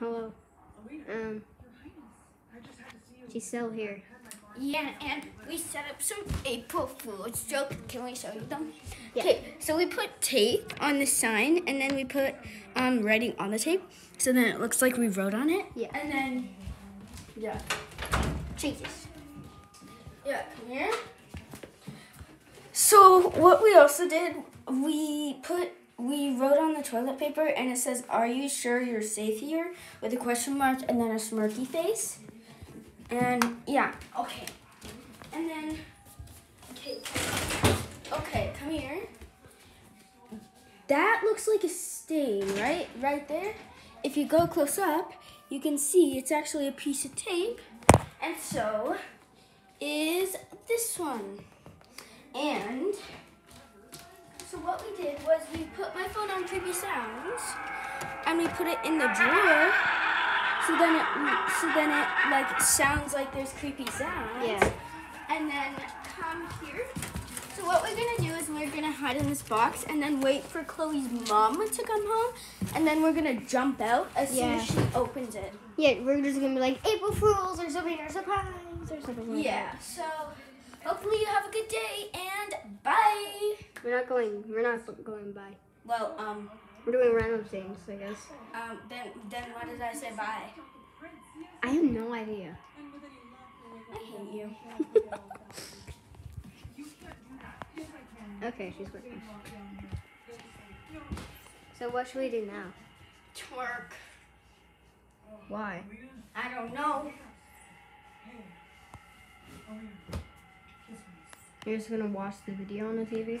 Hello. Um, she's still here. Yeah, and we set up some April Fool's joke. Can we show you them? Yeah. Okay, so we put tape on the sign, and then we put um, writing on the tape, so then it looks like we wrote on it. Yeah. And then, yeah. Jesus. Yeah, come here. So what we also did, we put we wrote on the toilet paper and it says, "Are you sure you're safe here?" with a question mark and then a smirky face. And yeah, okay. And then okay. Okay, come here. That looks like a stain, right? Right there. If you go close up, you can see it's actually a piece of tape. And so is this one. And so what we did was we put my phone on creepy sounds and we put it in the drawer. So then it so then it like sounds like there's creepy sounds. Yeah. And then come here. So what we're gonna do is we're gonna hide in this box and then wait for Chloe's mom to come home and then we're gonna jump out as soon as she opens it. Yeah, we're just gonna be like April Fools or something or surprise or something like Yeah, so hopefully you have a good day and bye. that. We're not going. We're not going by. Well, um, We're doing random things, I guess. um, then then why did I say bye? I have no idea. I hate you. Okay, she's working. So what should we do now? Twerk. Why? I don't know. You're just gonna watch the video on the TV?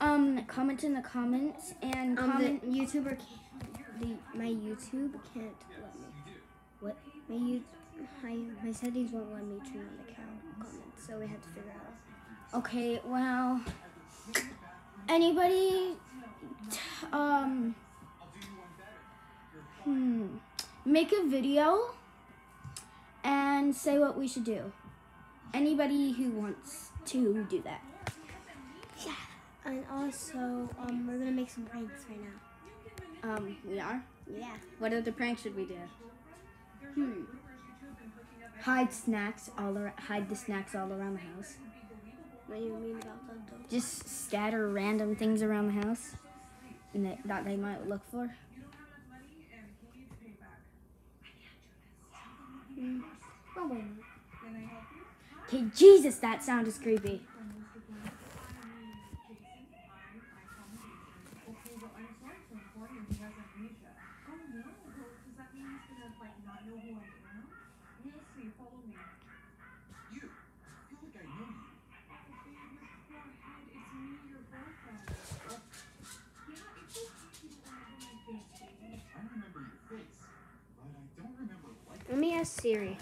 um, comment in the comments and Um. comment. The YouTuber. Can't, the my YouTube can't let me. What? My you. My my settings won't let me turn on the comments, so we have to figure out. Okay, well, anybody, t- um, hmm, make a video and say what we should do. Anybody who wants to do that. And also, um, we're gonna make some pranks right now. Um, we are. Yeah. What other prank should we do? Hmm. Hide snacks all around. Hide the snacks all around the house. What do you mean about that though? Just scatter random things around the house, and that, that they might look for. Okay, Jesus, that sound is creepy. Siri.